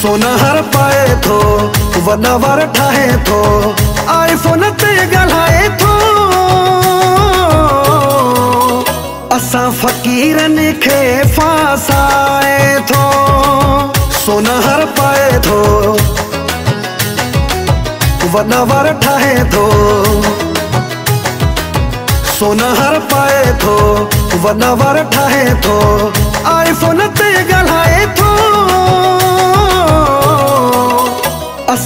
सोना हर पाए थो वॾा वार ठाहे थो आई फ़ोन ते ॻाल्हाए थो। असां फ़क़ीरनि खे फासाए थो, सोना हर पाए थो वॾा वार ठाहे थो। सोना हर पाए थो वॾा वार ठाहे थो आई फ़ोन ते ॻाल्हाए थो।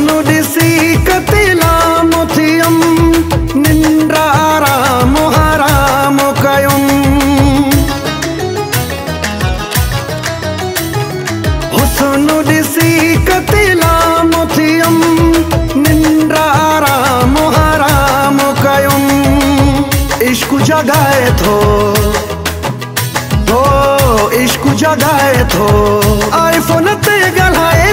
हुसन ॾिसी कतिलाम थियम हराम कयुम। हुसन ॾिसी कतिलाम थियम निंड हराम कयुम। इश्क जगाए थो हो इश्क जगाए थो। आईफोन ते ॻाल्हाए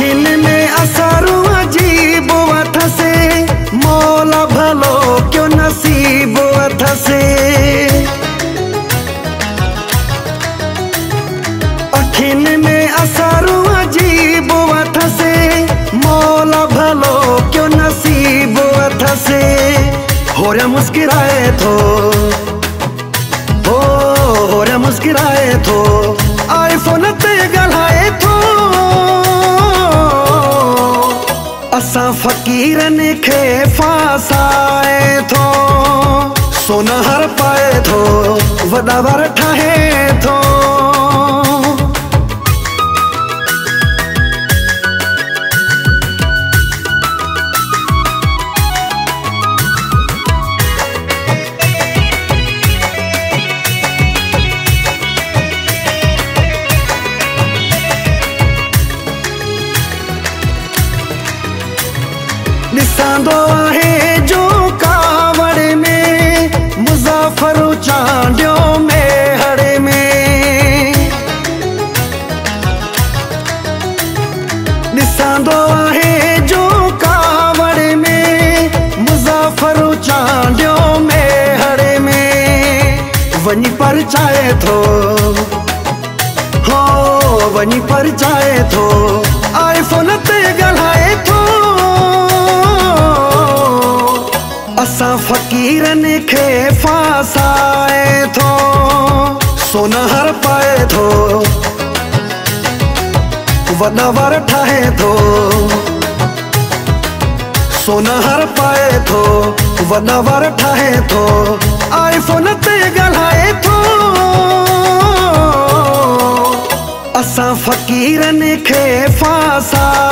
में असरु अजीब अथसे मौला भलो क्यों नसीब अथसे अखियुनि में असरु अजीब अथसे मौला भलो क्यों नसीब अथसे हो रे मुस्किराए थो हो हो रे मुस्किराए थो आईफोन ते फ़क़ीरनि खे फासाए थो सोना हर पाए थो वॾा वार ठाहे ॾिसंदो आहे जो कावड़ में, मुज़ाफ़र चांडियो में हड़ में। ॾिसंदो आहे जो कावड़ में, मुज़ाफ़र चांडियो में हड़ में। वञी पर चाहे थो हो वञी पर चाहे थो आईफोन ते असां फ़क़ीरनि खे फासाए थो सोना हर पाए थो वॾा वार ठाहे थो सोना हर पाए थो वॾा वार ठाहे थो आईफोन ते ॻाल्हाए थो। असां फ़क़ीरनि खे फासाए